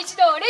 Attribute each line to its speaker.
Speaker 1: 一同礼